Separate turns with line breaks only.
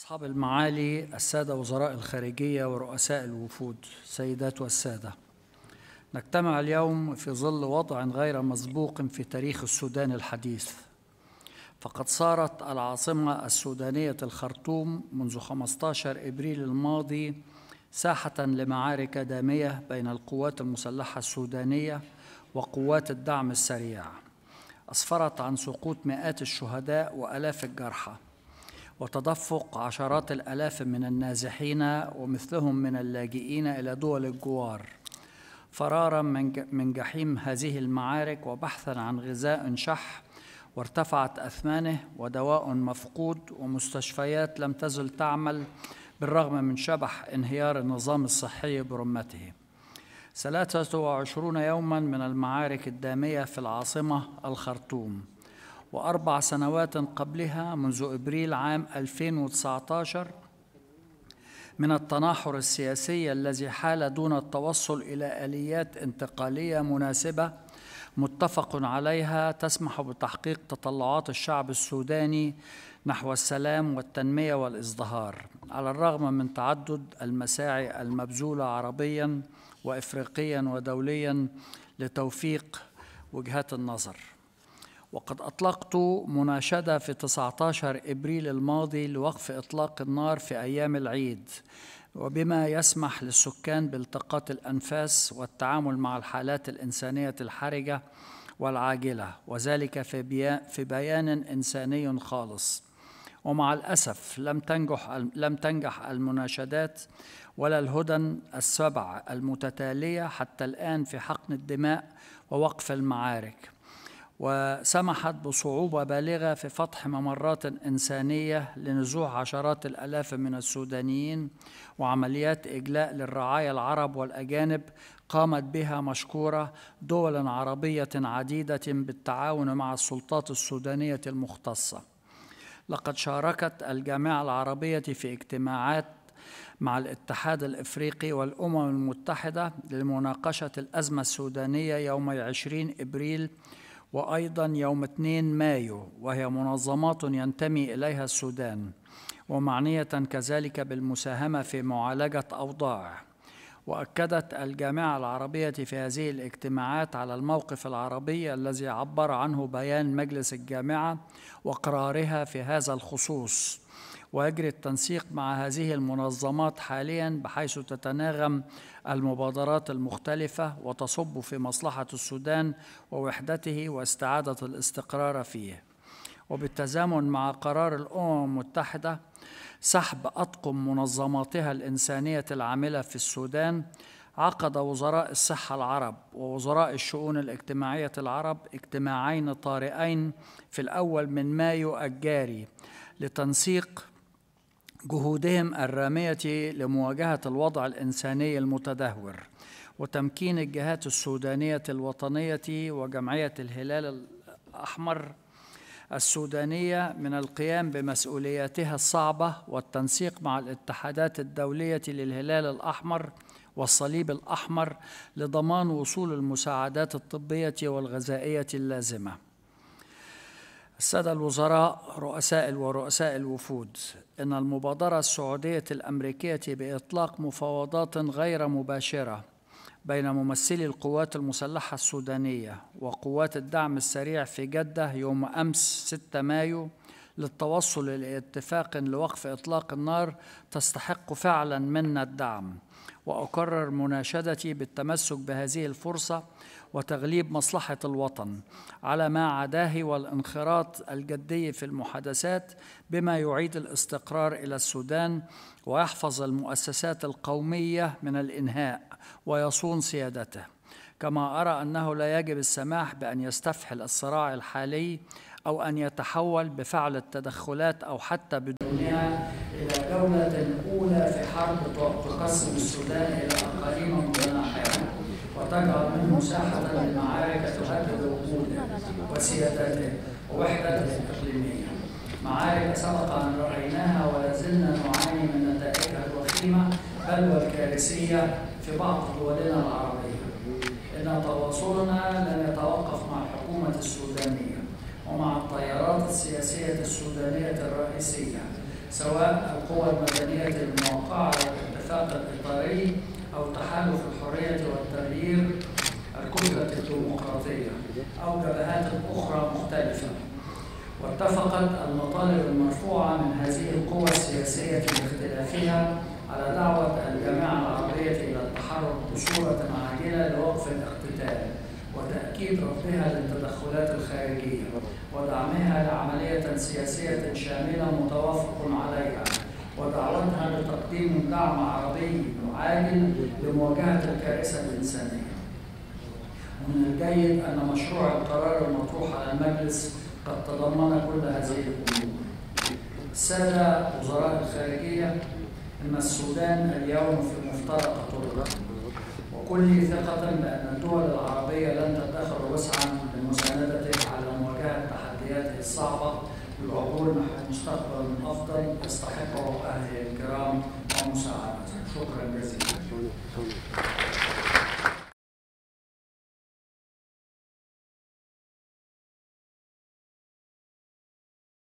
أصحاب المعالي السادة وزراء الخارجية ورؤساء الوفود. سيدات والسادة نجتمع اليوم في ظل وضع غير مسبوق في تاريخ السودان الحديث. فقد صارت العاصمة السودانية الخرطوم منذ 15 إبريل الماضي ساحة لمعارك دامية بين القوات المسلحة السودانية وقوات الدعم السريع. أسفرت عن سقوط مئات الشهداء وآلاف الجرحى. وتدفق عشرات الآلاف من النازحين ومثلهم من اللاجئين إلى دول الجوار. فرارا من جحيم هذه المعارك وبحثا عن غذاء شح وارتفعت أثمانه ودواء مفقود ومستشفيات لم تزل تعمل بالرغم من شبح انهيار النظام الصحي برمته. ثلاثة وعشرون يوما من المعارك الدامية في العاصمة الخرطوم. وأربع سنوات قبلها منذ إبريل عام 2019 من التناحر السياسي الذي حال دون التوصل إلى آليات انتقالية مناسبة متفق عليها تسمح بتحقيق تطلعات الشعب السوداني نحو السلام والتنمية والإزدهار على الرغم من تعدد المساعي المبذولة عربيا وإفريقيا ودوليا لتوفيق وجهات النظر. وقد أطلقت مناشدة في 19 إبريل الماضي لوقف إطلاق النار في أيام العيد وبما يسمح للسكان بالتقاط الأنفاس والتعامل مع الحالات الإنسانية الحرجة والعاجلة وذلك في بيان إنساني خالص. ومع الأسف لم تنجح لم تنجح المناشدات ولا الهدن السبع المتتالية حتى الآن في حقن الدماء ووقف المعارك. وسمحت بصعوبة بالغة في فتح ممرات إنسانية لنزوح عشرات الآلاف من السودانيين وعمليات إجلاء للرعايا العرب والأجانب قامت بها مشكورة دول عربية عديدة بالتعاون مع السلطات السودانية المختصة. لقد شاركت الجامعة العربية في اجتماعات مع الاتحاد الإفريقي والأمم المتحدة لمناقشة الأزمة السودانية يوم 20 إبريل وأيضا يوم 2 مايو وهي منظمات ينتمي إليها السودان ومعنية كذلك بالمساهمة في معالجة اوضاعه وأكدت الجامعة العربية في هذه الاجتماعات على الموقف العربي الذي عبر عنه بيان مجلس الجامعة وقرارها في هذا الخصوص. ويجري التنسيق مع هذه المنظمات حاليا بحيث تتناغم المبادرات المختلفة وتصب في مصلحة السودان ووحدته واستعادة الاستقرار فيه. وبالتزامن مع قرار الأمم المتحدة سحب أطقم منظماتها الإنسانية العاملة في السودان عقد وزراء الصحة العرب ووزراء الشؤون الاجتماعية العرب اجتماعين طارئين في الأول من مايو الجاري لتنسيق جهودهم الرامية لمواجهة الوضع الإنساني المتدهور وتمكين الجهات السودانية الوطنية وجمعية الهلال الأحمر السودانية من القيام بمسؤولياتها الصعبة والتنسيق مع الاتحادات الدولية للهلال الأحمر والصليب الأحمر لضمان وصول المساعدات الطبية والغذائية اللازمة. السادة الوزراء رؤساء ورؤساء الوفود إن المبادرة السعودية الأمريكية بإطلاق مفاوضات غير مباشرة بين ممثلي القوات المسلحة السودانية وقوات الدعم السريع في جدة يوم أمس 6 مايو للتوصل إلى اتفاق لوقف إطلاق النار تستحق فعلا منا الدعم. وأكرر مناشدتي بالتمسك بهذه الفرصة وتغليب مصلحة الوطن على ما عداه والانخراط الجدي في المحادثات بما يعيد الاستقرار إلى السودان ويحفظ المؤسسات القومية من الإنهاء. ويصون سيادته. كما أرى أنه لا يجب السماح بأن يستفحل الصراع الحالي أو أن يتحول بفعل التدخلات أو حتى بدونها إلى جولة أولى في حرب تقسم السودان إلى أقاليم متناحرة وتجعل منه مساحة للمعارك تهدد وقوده وسيادته ووحدته الإقليمية معارك سبق أن رأيناها ولا زلنا نعاني من نتائجها الوخيمة بل والكارثية في بعض دولنا العربية. إن تواصلنا لن يتوقف مع الحكومة السودانية ومع التيارات السياسية السودانية الرئيسية سواء القوى المدنية الموقعة على الاتفاق الإطاري أو تحالف الحرية والتغيير الكتلة الديمقراطية أو جبهات أخرى مختلفة. واتفقت المطالب المرفوعة من هذه القوى السياسية باختلافها على دعوة الجامعة التحرك بصورة عاجلة لوقف الاقتتال وتأكيد رفضها للتدخلات الخارجية ودعمها لعملية سياسية شاملة متوافق عليها ودعوتها لتقديم دعم عربي عاجل لمواجهة الكارثة الإنسانية. ومن الجيد أن مشروع القرار المطروح على المجلس قد تضمن كل هذه الأمور. السادة وزراء الخارجية إن السودان اليوم في مفترق طرق وكل ثقة بأن الدول العربية لن تدخر وسعا لمساندته على مواجهة تحدياته الصعبة للعبور نحو مستقبل أفضل يستحقه أهله الكرام ومساعدته. شكرا جزيلا.